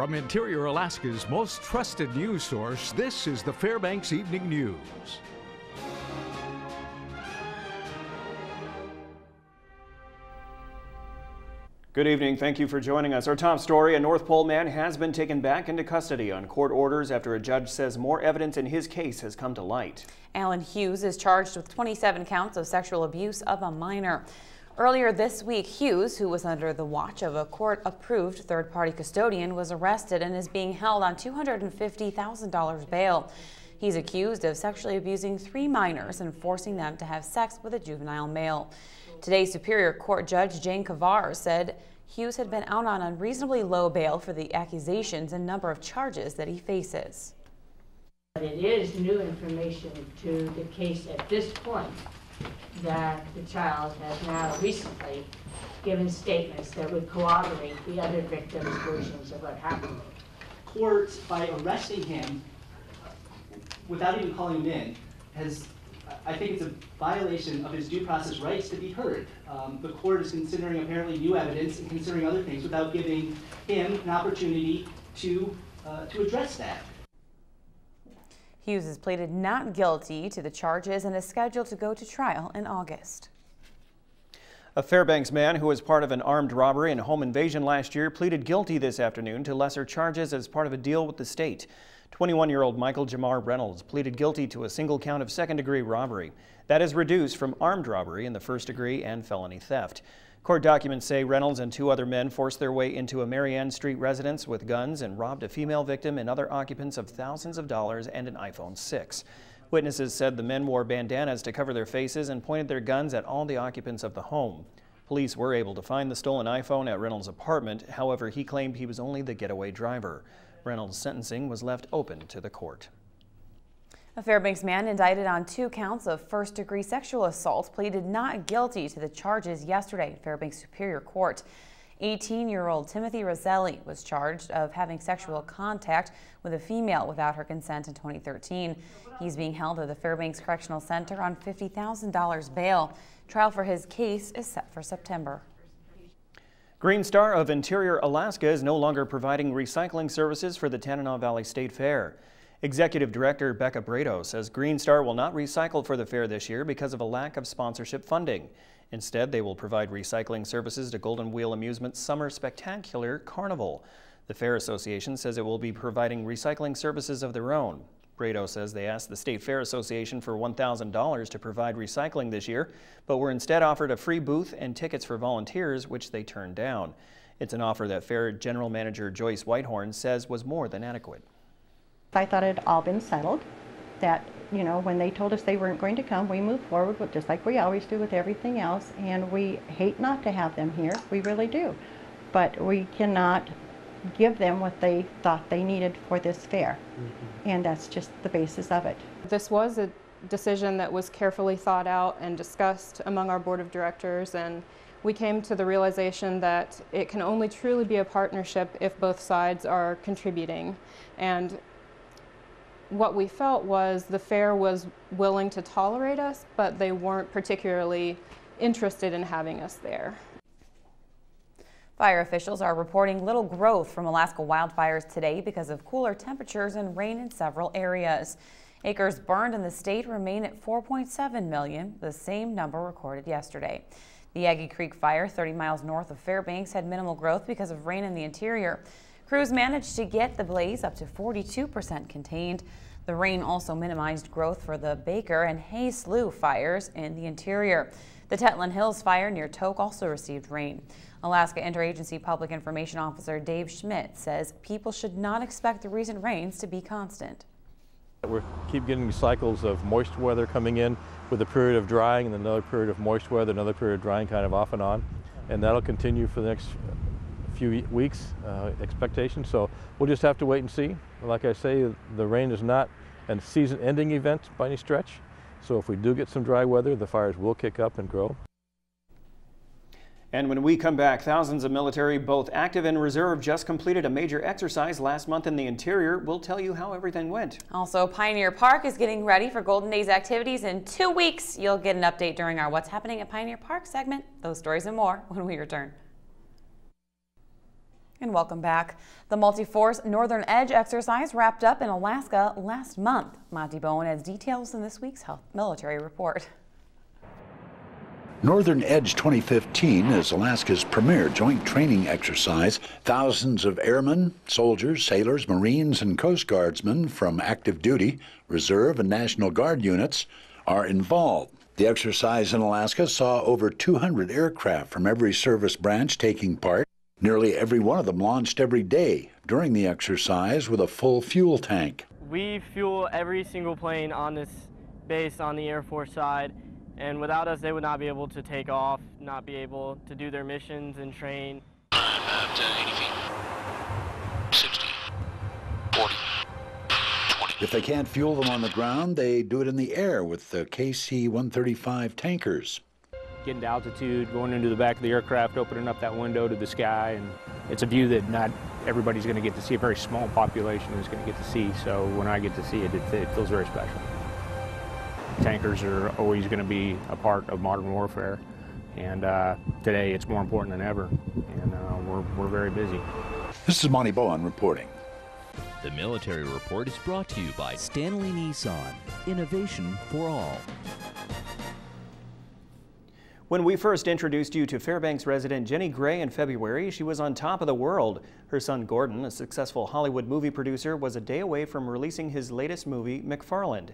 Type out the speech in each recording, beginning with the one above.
From Interior Alaska's most trusted news source, this is the Fairbanks Evening News. Good evening. Thank you for joining us. Our top story, a North Pole man has been taken back into custody on court orders after a judge says more evidence in his case has come to light. Alan Hughes is charged with 27 counts of sexual abuse of a minor. Earlier this week, Hughes, who was under the watch of a court-approved third-party custodian, was arrested and is being held on $250,000 bail. He's accused of sexually abusing three minors and forcing them to have sex with a juvenile male. Today, Superior Court Judge Jane Kavar said Hughes had been out on unreasonably low bail for the accusations and number of charges that he faces. But it is new information to the case at this point that the child has now recently given statements that would corroborate the other victims' versions of what happened. Court, by arresting him, without even calling him in, has, I think it's a violation of his due process rights to be heard. Um, the court is considering apparently new evidence and considering other things without giving him an opportunity to, uh, to address that. Hughes has pleaded not guilty to the charges and is scheduled to go to trial in August. A Fairbanks man who was part of an armed robbery and home invasion last year pleaded guilty this afternoon to lesser charges as part of a deal with the state. 21-year-old Michael Jamar Reynolds pleaded guilty to a single count of second-degree robbery. That is reduced from armed robbery in the first degree and felony theft. Court documents say Reynolds and two other men forced their way into a Marianne Street residence with guns and robbed a female victim and other occupants of thousands of dollars and an iPhone 6. Witnesses said the men wore bandanas to cover their faces and pointed their guns at all the occupants of the home. Police were able to find the stolen iPhone at Reynolds' apartment. However, he claimed he was only the getaway driver. Reynolds' sentencing was left open to the court. A Fairbanks man indicted on two counts of first-degree sexual assault pleaded not guilty to the charges yesterday in Fairbanks Superior Court. 18-year-old Timothy Roselli was charged of having sexual contact with a female without her consent in 2013. He's being held at the Fairbanks Correctional Center on $50,000 bail. Trial for his case is set for September. Green Star of Interior Alaska is no longer providing recycling services for the Tanana Valley State Fair. Executive Director Becca Brado says Green Star will not recycle for the fair this year because of a lack of sponsorship funding. Instead, they will provide recycling services to Golden Wheel Amusement's Summer Spectacular Carnival. The Fair Association says it will be providing recycling services of their own. Brado says they asked the State Fair Association for $1,000 to provide recycling this year, but were instead offered a free booth and tickets for volunteers, which they turned down. It's an offer that Fair General Manager Joyce Whitehorn says was more than adequate. I thought it had all been settled, that, you know, when they told us they weren't going to come, we moved forward with, just like we always do with everything else, and we hate not to have them here, we really do. But we cannot give them what they thought they needed for this fair, mm -hmm. and that's just the basis of it. This was a decision that was carefully thought out and discussed among our board of directors, and we came to the realization that it can only truly be a partnership if both sides are contributing. And what we felt was the fair was willing to tolerate us, but they weren't particularly interested in having us there. Fire officials are reporting little growth from Alaska wildfires today because of cooler temperatures and rain in several areas. Acres burned in the state remain at 4.7 million, the same number recorded yesterday. The Aggie Creek fire, 30 miles north of Fairbanks, had minimal growth because of rain in the interior. Crews managed to get the blaze up to 42% contained. The rain also minimized growth for the Baker and Hay Slough fires in the interior. The Tetlin Hills fire near Tok also received rain. Alaska Interagency Public Information Officer Dave Schmidt says people should not expect the recent rains to be constant. We keep getting cycles of moist weather coming in with a period of drying and another period of moist weather, another period of drying kind of off and on. And that'll continue for the next few weeks uh, expectation. So we'll just have to wait and see. Like I say, the rain is not a season-ending event by any stretch. So if we do get some dry weather, the fires will kick up and grow. And when we come back, thousands of military, both active and reserve, just completed a major exercise last month in the interior. We'll tell you how everything went. Also, Pioneer Park is getting ready for Golden Days activities in two weeks. You'll get an update during our What's Happening at Pioneer Park segment. Those stories and more when we return. And welcome back. The multi-force Northern Edge exercise wrapped up in Alaska last month. Monty Bowen has details in this week's health military report. Northern Edge 2015 is Alaska's premier joint training exercise. Thousands of airmen, soldiers, sailors, Marines, and Coast Guardsmen from active duty, reserve, and National Guard units are involved. The exercise in Alaska saw over 200 aircraft from every service branch taking part. Nearly every one of them launched every day during the exercise with a full fuel tank. We fuel every single plane on this base on the Air Force side, and without us, they would not be able to take off, not be able to do their missions and train. Uh, 80 feet. 60. 40. 20. If they can't fuel them on the ground, they do it in the air with the KC 135 tankers getting to altitude, going into the back of the aircraft, opening up that window to the sky, and it's a view that not everybody's going to get to see. A very small population is going to get to see. So when I get to see it, it, it feels very special. Tankers are always going to be a part of modern warfare, and uh, today it's more important than ever, and uh, we're, we're very busy. This is Monty Bowen reporting. The military report is brought to you by Stanley Nissan. Innovation for all. When we first introduced you to Fairbanks resident Jenny Gray in February, she was on top of the world. Her son Gordon, a successful Hollywood movie producer, was a day away from releasing his latest movie, McFarland.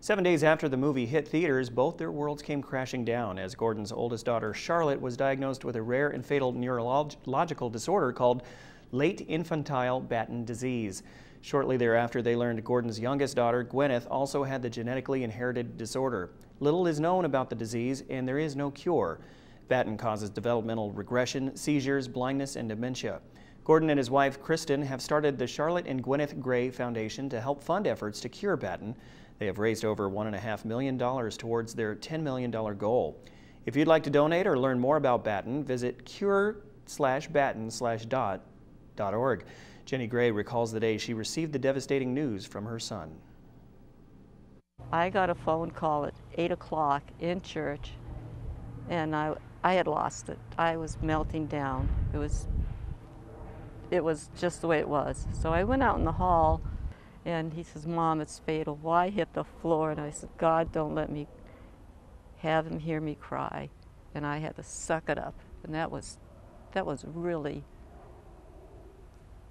Seven days after the movie hit theaters, both their worlds came crashing down as Gordon's oldest daughter, Charlotte, was diagnosed with a rare and fatal neurological disorder called late infantile Batten disease. Shortly thereafter, they learned Gordon's youngest daughter, Gwyneth, also had the genetically inherited disorder. Little is known about the disease, and there is no cure. Batten causes developmental regression, seizures, blindness, and dementia. Gordon and his wife, Kristen, have started the Charlotte and Gwyneth Gray Foundation to help fund efforts to cure Batten. They have raised over $1.5 million towards their $10 million goal. If you'd like to donate or learn more about Batten, visit cure slash batten slash dot dot org. Jenny Gray recalls the day she received the devastating news from her son. I got a phone call at 8 o'clock in church, and I, I had lost it. I was melting down. It was, it was just the way it was. So I went out in the hall, and he says, Mom, it's fatal. Why hit the floor? And I said, God, don't let me have him hear me cry. And I had to suck it up. And that was, that was really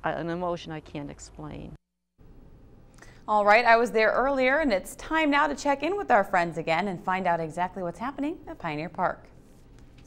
an emotion I can't explain. All right, I was there earlier and it's time now to check in with our friends again and find out exactly what's happening at Pioneer Park.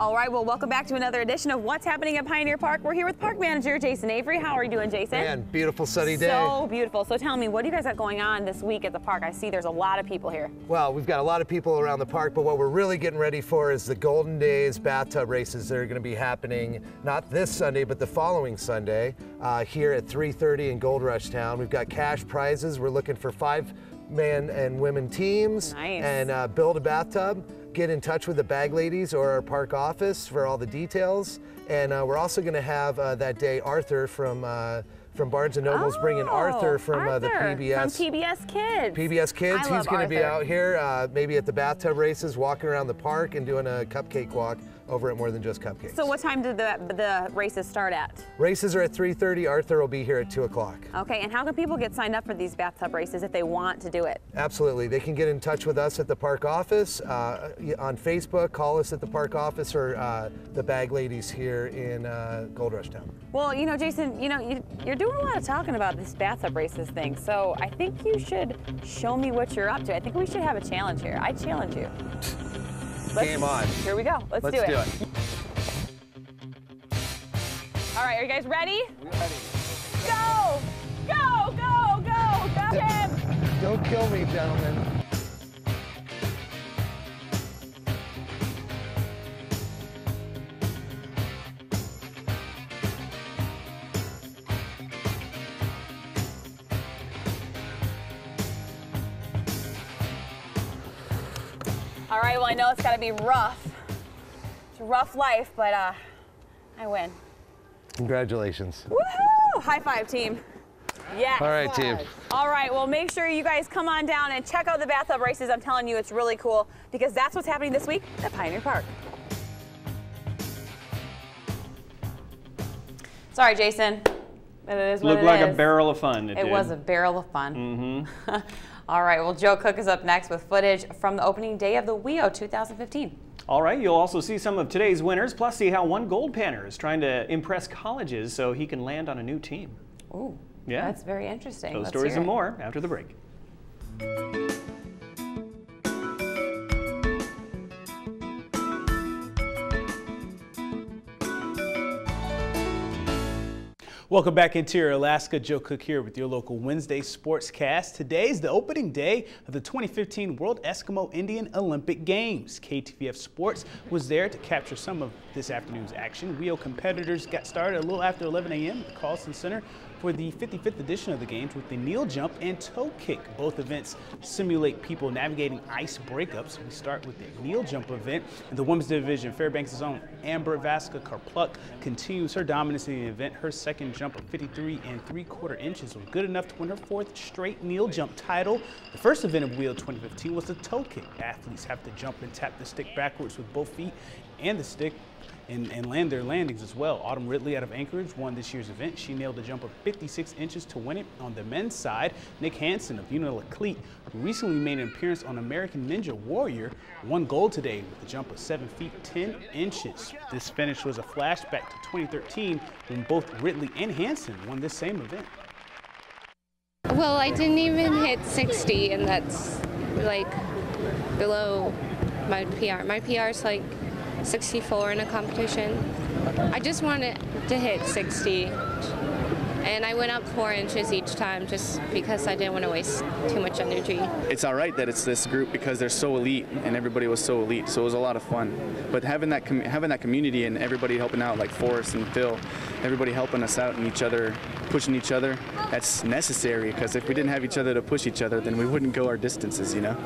All right, well, welcome back to another edition of What's Happening at Pioneer Park. We're here with Park Manager Jason Avery. How are you doing, Jason? Man, beautiful sunny day. So beautiful. So tell me, what do you guys got going on this week at the park? I see there's a lot of people here. Well, we've got a lot of people around the park, but what we're really getting ready for is the Golden Days bathtub races that are going to be happening not this Sunday, but the following Sunday uh, here at 3:30 in Gold Rush Town. We've got cash prizes. We're looking for five man and women teams nice. and uh, build a bathtub get in touch with the bag ladies or our park office for all the details. And uh, we're also going to have uh, that day Arthur from uh, from Barnes and Noble's oh, bringing Arthur from Arthur, the PBS. From PBS Kids. PBS Kids. I He's going to be out here, uh, maybe at the bathtub races, walking around the park, and doing a cupcake walk over at More Than Just Cupcakes. So what time did the, the races start at? Races are at 3.30. Arthur will be here at 2 o'clock. Okay, and how can people get signed up for these bathtub races if they want to do it? Absolutely. They can get in touch with us at the park office, uh, on Facebook, call us at the park office, or uh, the bag ladies here in uh, Gold Rush Town. Well, you know, Jason, you know, you, you're doing a lot of talking about this bathtub races thing, so I think you should show me what you're up to. I think we should have a challenge here. I challenge you. Let's, Game on. Here we go. Let's, Let's do, it. do it. All right, are you guys ready? We're ready. Go! Go, go, go! Got him! Don't kill me, gentlemen. All right, well, I know it's got to be rough. It's a rough life, but uh, I win. Congratulations. Woohoo! High five, team. Yes. All right, team. All right, well, make sure you guys come on down and check out the bathtub races. I'm telling you, it's really cool because that's what's happening this week at Pioneer Park. Sorry, Jason. But it is what Looked it like is. a barrel of fun. It, It did. was a barrel of fun. Mm-hmm. All right, well, Joe Cook is up next with footage from the opening day of the WEIO 2015. All right, you'll also see some of today's winners, plus see how one gold panner is trying to impress colleges so he can land on a new team. Ooh, Yeah. that's very interesting. Those Let's stories and more after the break. Welcome back Interior Alaska. Joe Cook here with your local Wednesday Sportscast. Today is the opening day of the 2015 World Eskimo Indian Olympic Games. KTVF Sports was there to capture some of this afternoon's action. WEIO competitors got started a little after 11 a.m. at the Carlson Center for the 55th edition of the games with the kneel jump and toe kick. Both events simulate people navigating ice breakups. We start with the kneel jump event. In the women's division, Fairbanks' own Amber Vasca Karpluk continues her dominance in the event. Her second jump of 53 and three quarter inches was good enough to win her fourth straight kneel jump title. The first event of WEIO 2015 was the toe kick. Athletes have to jump and tap the stick backwards with both feet and the stick and, and land their landings as well. Autumn Ridley out of Anchorage won this year's event. She nailed a jump of 56 inches to win it. On the men's side, Nick Hansen of Unalakleet, who recently made an appearance on American Ninja Warrior, won gold today with a jump of 7 feet 10 inches. This finish was a flashback to 2013 when both Ridley and Hansen won this same event. Well, I didn't even hit 60, and that's like below my PR. My PR is like 64 in a competition. I just wanted to hit 60, and I went up four inches each time just because I didn't want to waste too much energy. it's all right that it's this group because they're so elite and everybody was so elite so it was a lot of fun but having that having that community and everybody helping out like Forrest and Phil everybody helping us out and each other pushing each other that's necessary because if we didn't have each other to push each other then we wouldn't go our distances you know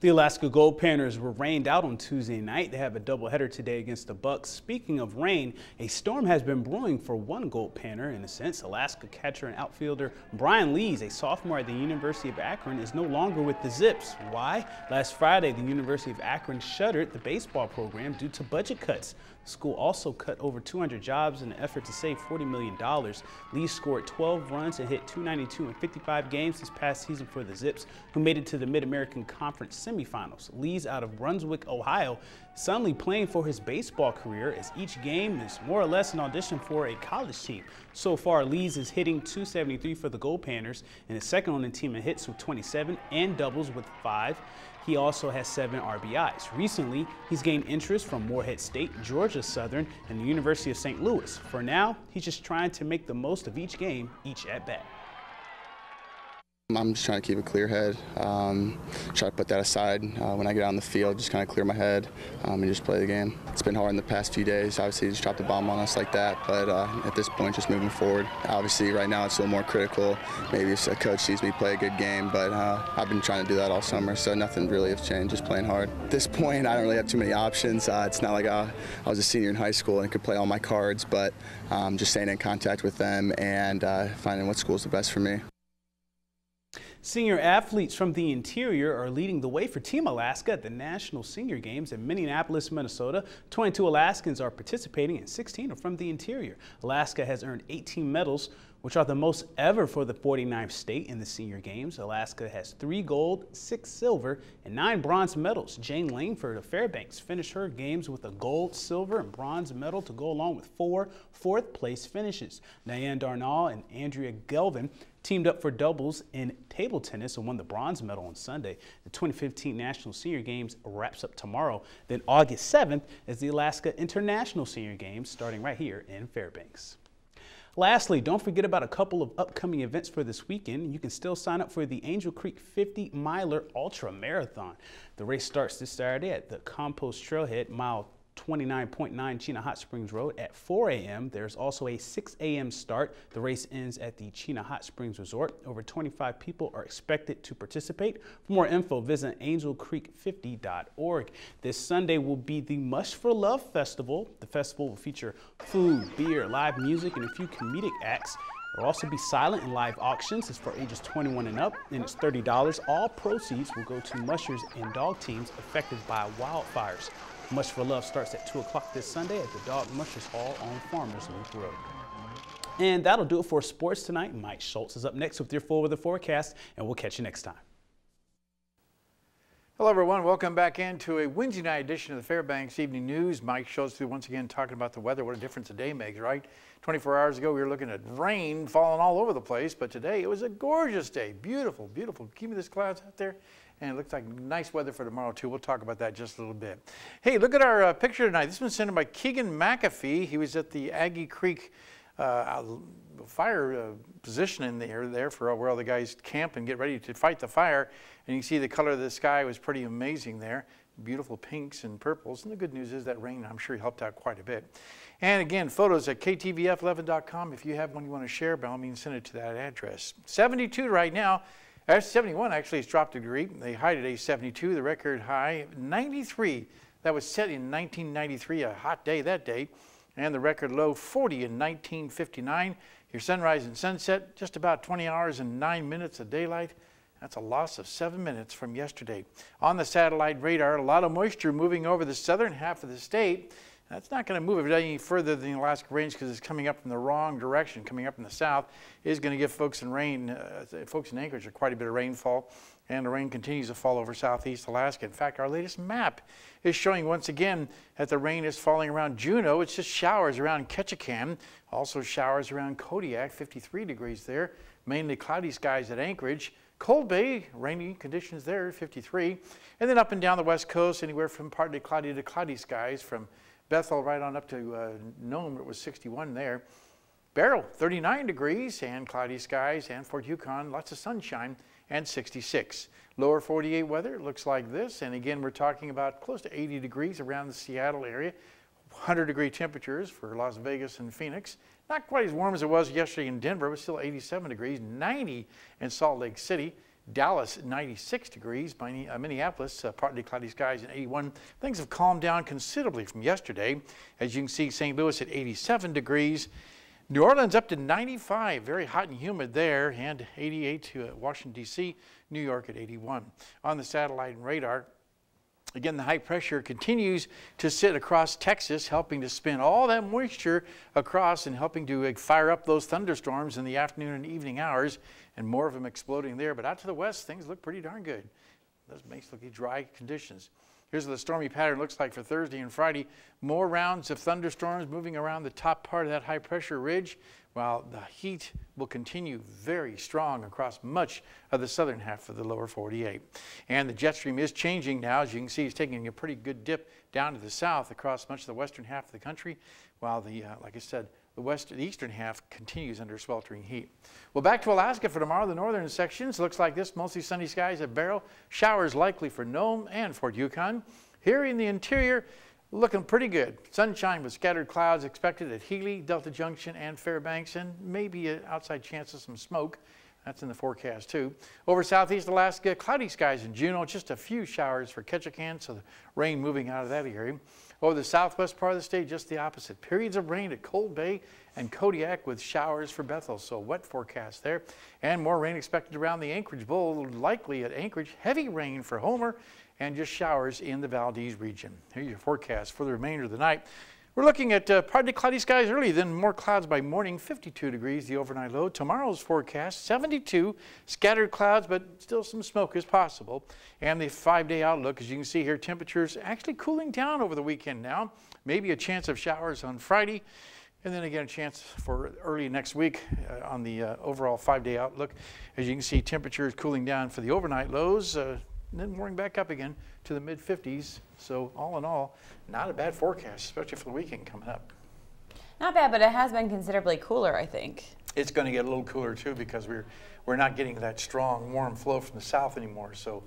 The Alaska Goldpanners were rained out on Tuesday night. They have a doubleheader today against the Bucks. Speaking of rain, a storm has been brewing for one Goldpanner. In a sense, Alaska catcher and outfielder Brian Lees, a sophomore at the University of Akron, is no longer with the Zips. Why? Last Friday, the University of Akron shuttered the baseball program due to budget cuts. School also cut over 200 jobs in an effort to save $40 million. Lees scored 12 runs and hit 292 in 55 games this past season for the Zips, who made it to the Mid-American Conference semifinals. Lees out of Brunswick, Ohio, suddenly playing for his baseball career as each game is more or less an audition for a college team. So far, Lees is hitting 273 for the Goldpanners and is second on the team in hits with 27 and doubles with five. He also has seven RBIs. Recently, he's gained interest from Moorhead State, Georgia Southern, and the University of St. Louis. For now, he's just trying to make the most of each game, each at bat. I'm just trying to keep a clear head, um, try to put that aside uh, when I get out on the field, just kind of clear my head um, and just play the game. It's been hard in the past few days. Obviously, just dropped a bomb on us like that, but uh, at this point, just moving forward. Obviously, right now it's a little more critical. Maybe a coach sees me play a good game, but uh, I've been trying to do that all summer, so nothing really has changed. Just playing hard. At this point, I don't really have too many options. Uh, it's not like uh, I was a senior in high school and could play all my cards, but um, just staying in contact with them and uh, finding what school is the best for me. Senior athletes from the interior are leading the way for Team Alaska at the National Senior Games in Minneapolis, Minnesota. 22 Alaskans are participating and 16 are from the interior. Alaska has earned 18 medals, which are the most ever for the 49th state in the senior games. Alaska has three gold, six silver, and nine bronze medals. Jane Langford of Fairbanks finished her games with a gold, silver, and bronze medal to go along with four fourth place finishes. Diane Darnall and Andrea Gelvin teamed up for doubles in table tennis and won the bronze medal on Sunday. The 2015 National Senior Games wraps up tomorrow. Then August 7th is the Alaska International Senior Games starting right here in Fairbanks. Lastly, don't forget about a couple of upcoming events for this weekend. You can still sign up for the Angel Creek 50 Miler Ultra Marathon. The race starts this Saturday at the Compost Trailhead, mile 29.9 Chena Hot Springs Road at 4 a.m. There's also a 6 a.m. start. The race ends at the Chena Hot Springs Resort. Over 25 people are expected to participate. For more info, visit angelcreek50.org. This Sunday will be the Mush for Love Festival. The festival will feature food, beer, live music, and a few comedic acts. There will also be silent and live auctions. It's for ages 21 and up, and it's $30. All proceeds will go to mushers and dog teams affected by wildfires. Mush for Love starts at 2 o'clock this Sunday at the Dog Mushers Hall on Farmers Loop Road. And that'll do it for sports tonight. Mike Schultz is up next with your full weather forecast, and we'll catch you next time. Hello, everyone. Welcome back into a Wednesday night edition of the Fairbanks Evening News. Mike Schultz through once again talking about the weather. What a difference a day makes, right? 24 hours ago, we were looking at rain falling all over the place, but today it was a gorgeous day. Beautiful, beautiful. Keep me those clouds out there. And it looks like nice weather for tomorrow, too. We'll talk about that just a little bit. Hey, look at our uh, picture tonight. This was sent in by Keegan McAfee. He was at the Aggie Creek uh, fire uh, position in there, there for where all the guys camp and get ready to fight the fire. And you see the color of the sky was pretty amazing there. Beautiful pinks and purples. And the good news is that rain, I'm sure, helped out quite a bit. And again, photos at ktvf11.com. If you have one you want to share, by all means, send it to that address. 72 right now. Uh, 71 actually has dropped a degree. They high today 72. The record high 93. That was set in 1993, a hot day that day. And the record low 40 in 1959. Your sunrise and sunset, just about 20 hours and 9 minutes of daylight. That's a loss of seven minutes from yesterday. On the satellite radar, a lot of moisture moving over the southern half of the state. That's not going to move it any further than the Alaska Range because it's coming up from the wrong direction, coming up in the south. Is going to give folks in rain, uh, folks in Anchorage, quite a bit of rainfall, and the rain continues to fall over southeast Alaska. In fact, our latest map is showing once again that the rain is falling around Juneau. It's just showers around Ketchikan, also showers around Kodiak, 53 degrees there, mainly cloudy skies at Anchorage. Cold Bay, rainy conditions there, 53. And then up and down the west coast, anywhere from partly cloudy to cloudy skies from Bethel right on up to uh, Nome, it was 61 there. Barrow, 39 degrees and cloudy skies, and Fort Yukon, lots of sunshine and 66. Lower 48 weather looks like this, and again, we're talking about close to 80 degrees around the Seattle area. 100 degree temperatures for Las Vegas and Phoenix. Not quite as warm as it was yesterday in Denver, but still 87 degrees, 90 in Salt Lake City. Dallas 96 degrees, uh, Minneapolis uh, partly cloudy skies at 81. Things have calmed down considerably from yesterday. As you can see, St. Louis at 87 degrees. New Orleans up to 95, very hot and humid there, and 88 to uh, Washington, D.C., New York at 81. On the satellite and radar, Again, the high pressure continues to sit across Texas, helping to spin all that moisture across and helping to uh, fire up those thunderstorms in the afternoon and evening hours, and more of them exploding there. But out to the west, things look pretty darn good. Those basically dry conditions. Here's what the stormy pattern looks like for Thursday and Friday. More rounds of thunderstorms moving around the top part of that high pressure ridge, while the heat will continue very strong across much of the southern half of the lower 48. And the jet stream is changing now. As you can see, it's taking a pretty good dip down to the south across much of the western half of the country, while the, uh, like I said, the west, the eastern half continues under sweltering heat. Well, back to Alaska for tomorrow. The northern sections looks like this: mostly sunny skies at Barrow, showers likely for Nome and Fort Yukon. Here in the interior, looking pretty good. Sunshine with scattered clouds expected at Healy, Delta Junction, and Fairbanks, and maybe an outside chance of some smoke. That's in the forecast too. Over southeast Alaska, cloudy skies in Juneau, just a few showers for Ketchikan, so the rain moving out of that area. Over the southwest part of the state, just the opposite. Periods of rain at Cold Bay and Kodiak with showers for Bethel. So wet forecast there. And more rain expected around the Anchorage Bowl, likely at Anchorage. Heavy rain for Homer and just showers in the Valdez region. Here's your forecast for the remainder of the night. We're looking at uh, partly cloudy skies early, then more clouds by morning, 52 degrees the overnight low. Tomorrow's forecast, 72, scattered clouds, but still some smoke is possible. And the five-day outlook, as you can see here, temperatures actually cooling down over the weekend now. Maybe a chance of showers on Friday. And then again, a chance for early next week uh, on the uh, overall five-day outlook. As you can see, temperatures cooling down for the overnight lows, uh, and then warming back up again to the mid 50s. So all in all, not a bad forecast, especially for the weekend coming up. Not bad, but it has been considerably cooler, I think. It's going to get a little cooler too because we're we're not getting that strong warm flow from the south anymore. So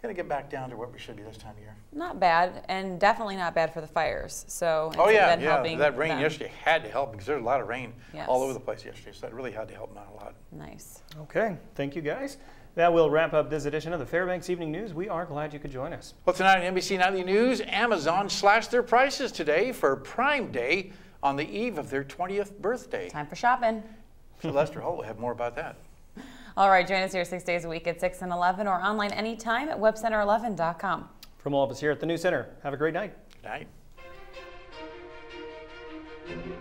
going to get back down to what we should be this time of year. Not bad, and definitely not bad for the fires. So oh yeah, yeah, that rain them. yesterday had to help because there's a lot of rain yes. all over the place yesterday, so that really had to help them out a lot. Nice. Okay, thank you guys. That will wrap up this edition of the Fairbanks Evening News. We are glad you could join us. Well, tonight on NBC Nightly News, Amazon slashed their prices today for Prime Day on the eve of their 20th birthday. Time for shopping. Lester Holt will have more about that. All right, join us here six days a week at 6 and 11 or online anytime at webcenter11.com. From all of us here at the News Center, have a great night. Good night.